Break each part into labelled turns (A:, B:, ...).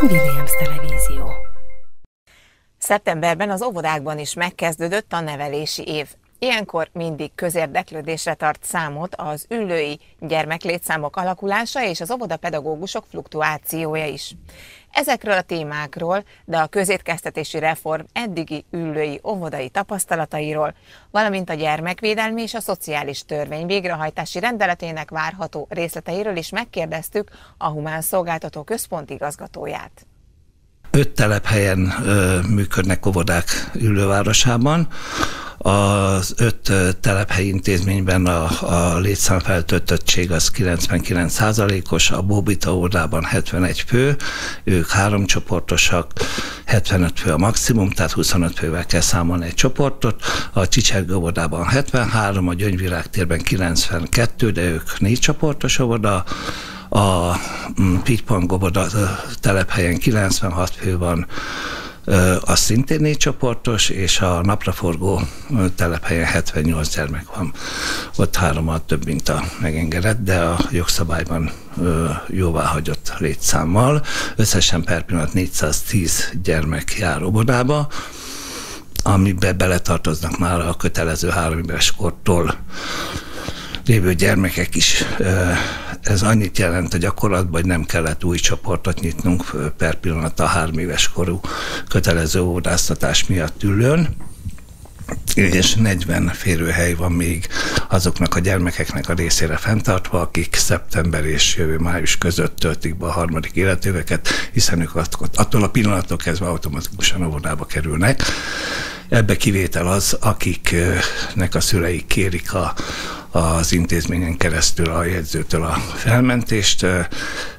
A: Williams Televízió
B: Szeptemberben az óvodákban is megkezdődött a nevelési év. Ilyenkor mindig közérdeklődésre tart számot az ülői gyermeklétszámok alakulása és az óvodapedagógusok fluktuációja is. Ezekről a témákról, de a közétkeztetési reform eddigi ülői óvodai tapasztalatairól, valamint a gyermekvédelmi és a szociális törvény végrehajtási rendeletének várható részleteiről is megkérdeztük a Humán Szolgáltató Központ igazgatóját.
C: Öt telephelyen ö, működnek óvodák ülővárosában. Az öt telephelyi intézményben a, a létszámfeltöltöttség az 99%-os, a Bóbita óvodában 71 fő, ők három csoportosak, 75 fő a maximum, tehát 25 fővel kell számolni egy csoportot, a Csicsergő óvodában 73, a Gyöngyvirág térben 92, de ők négy csoportos óvoda, a mm, Pitypang óvoda telephelyen 96 fő van, az szintén négy csoportos, és a napraforgó telephelyen 78 gyermek van. Ott hárommal több, mint a megengedett, de a jogszabályban jóváhagyott létszámmal. Összesen per pillanat 410 gyermek jár óvodába, amibe beletartoznak már a kötelező három éves kortól lévő gyermekek is. Ez annyit jelent a gyakorlatban, hogy nem kellett új csoportot nyitnunk per pillanat a három éves korú kötelező óvodáztatás miatt ülőn és 40 férőhely van még azoknak a gyermekeknek a részére fenntartva, akik szeptember és jövő május között töltik be a harmadik életéveket, hiszen ők attól a pillanattól kezdve automatikusan óvodába kerülnek. Ebbe kivétel az, akiknek a szüleik kérik a, az intézményen keresztül a jegyzőtől a felmentést.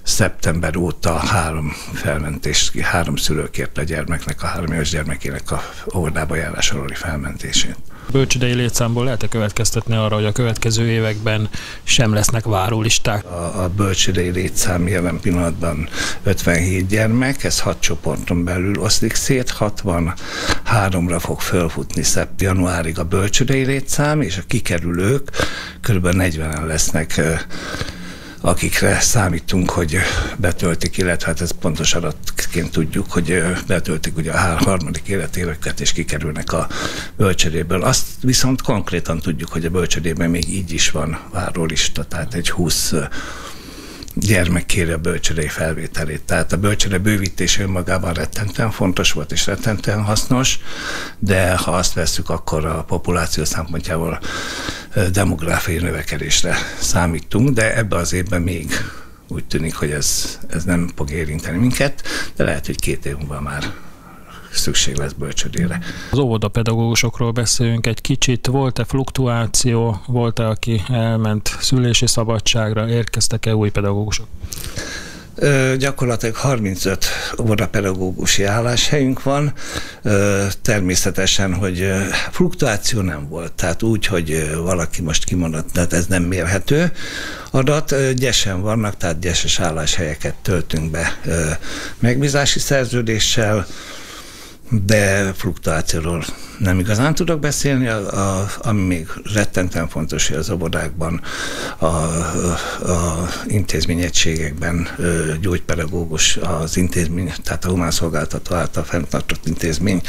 C: Szeptember óta három felmentést, három szülő kért a gyermeknek, a három éves gyermekének a óvodába járás aluli felmentését.
D: Bölcsödei létszámból lehet-e következtetni arra, hogy a következő években sem lesznek várólisták?
C: A, a bölcsödei létszám jelen pillanatban 57 gyermek, ez hat csoporton belül oszlik szét, 63-ra fog fölfutni szept januárig a bölcsödei létszám, és a kikerülők kb. 40-en lesznek akikre számítunk, hogy betöltik, illetve hát ez pontos adatként tudjuk, hogy betöltik ugye a harmadik életéveket, és kikerülnek a bölcsödéből. Azt viszont konkrétan tudjuk, hogy a bölcsödében még így is van várólista, tehát egy 20 gyermek kéri a bölcsödei felvételét. Tehát a bölcsöde bővítése önmagában rettentően fontos volt és rettentően hasznos, de ha azt veszük, akkor a populáció szempontjából demográfiai növekedésre számítunk, de ebbe az évben még úgy tűnik, hogy ez, ez nem fog érinteni minket, de lehet, hogy két év múlva már szükség lesz bölcsödére.
D: Az óvodapedagógusokról beszéljünk egy kicsit. Volt-e fluktuáció, volt-e, aki elment szülési szabadságra, érkeztek-e új pedagógusok?
C: Gyakorlatilag 35 óvodapedagógusi álláshelyünk van. Természetesen, hogy fluktuáció nem volt, tehát úgy, hogy valaki most kimondott, tehát ez nem mérhető adat. Gyesen vannak, tehát gyeses álláshelyeket töltünk be megbízási szerződéssel, de fluktuációról nem igazán tudok beszélni, a, a, ami még rettenten fontos, hogy az óvodákban, a, a intézményegységekben gyógypedagógus, az intézmény, tehát a humán szolgáltató által fenntartott intézményi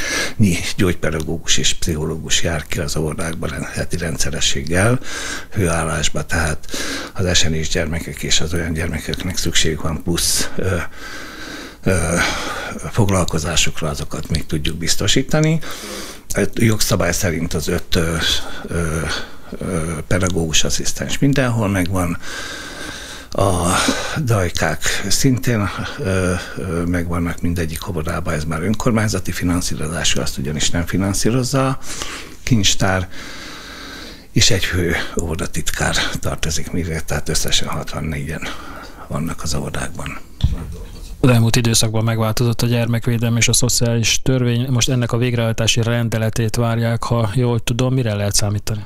C: gyógypedagógus és pszichológus jár ki az óvodákban heti rendszerességgel, hőállásba, tehát az esenés gyermekek és az olyan gyermekeknek szükségük van plusz foglalkozásokra azokat még tudjuk biztosítani. A jogszabály szerint az öt ö, ö, pedagógus asszisztens mindenhol megvan, a dajkák szintén ö, ö, megvannak mindegyik óvodában, ez már önkormányzati finanszírozású, azt ugyanis nem finanszírozza kincstár, és egy fő óvodatitkár tartozik mire, tehát összesen 64-en vannak az óvodákban.
D: Az elmúlt időszakban megváltozott a gyermekvédelem és a szociális törvény. Most ennek a végrehajtási rendeletét várják, ha jól tudom, mire lehet számítani?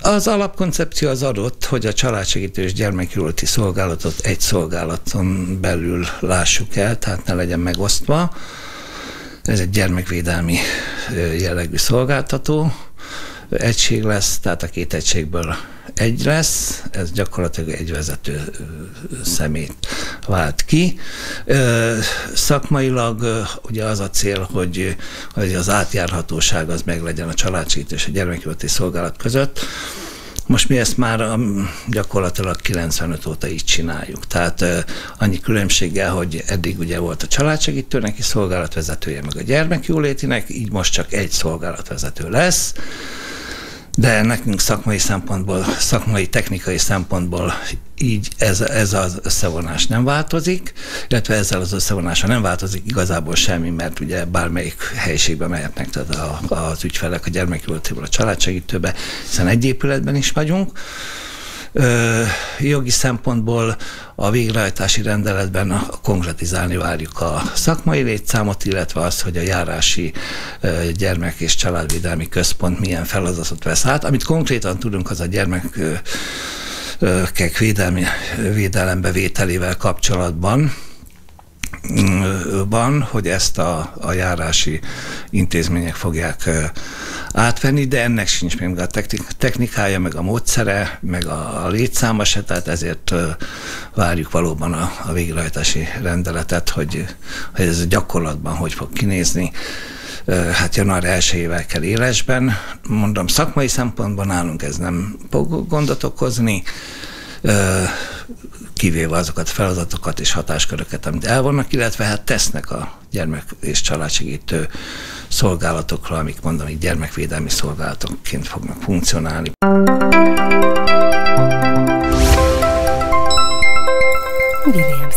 C: Az alapkoncepció az adott, hogy a családsegítő és gyermekjóléti szolgálatot egy szolgálaton belül lássuk el, tehát ne legyen megosztva. Ez egy gyermekvédelmi jellegű szolgáltató, egység lesz, tehát a két egységből egy lesz, ez gyakorlatilag egy vezető szemét vált ki. Szakmailag ugye az a cél, hogy, hogy az átjárhatóság az meg legyen a családsít és a gyermekjóti szolgálat között. Most mi ezt már um, gyakorlatilag 95 óta így csináljuk. Tehát annyi különbséggel, hogy eddig ugye volt a családsegítőnek is szolgálatvezetője, meg a gyermekjólétinek, így most csak egy szolgálatvezető lesz de nekünk szakmai szempontból, szakmai, technikai szempontból így ez, ez az összevonás nem változik, illetve ezzel az összevonással nem változik igazából semmi, mert ugye bármelyik helyiségbe mehetnek tehát a, az ügyfelek a gyermekültéből a családsegítőbe, hiszen egy épületben is vagyunk, Ö, jogi szempontból a végrehajtási rendeletben konkretizálni várjuk a szakmai létszámot, illetve azt, hogy a járási ö, gyermek és családvédelmi központ milyen feladatot vesz át. Amit konkrétan tudunk, az a gyermek kek védelmi, védelembe vételével kapcsolatban, van, hogy ezt a, a járási intézmények fogják átvenni, de ennek sincs még a technikája, meg a módszere, meg a, a létszáma se, tehát ezért várjuk valóban a, a végrehajtási rendeletet, hogy, hogy ez gyakorlatban hogy fog kinézni. Hát január 1 kell élesben. Mondom, szakmai szempontból nálunk ez nem fog gondot okozni, kivéve azokat a feladatokat és hatásköröket, amit elvannak, illetve hát tesznek a gyermek és családsegítő szolgálatokra, amik mondom, hogy gyermekvédelmi szolgálatokként fognak funkcionálni.
B: Williams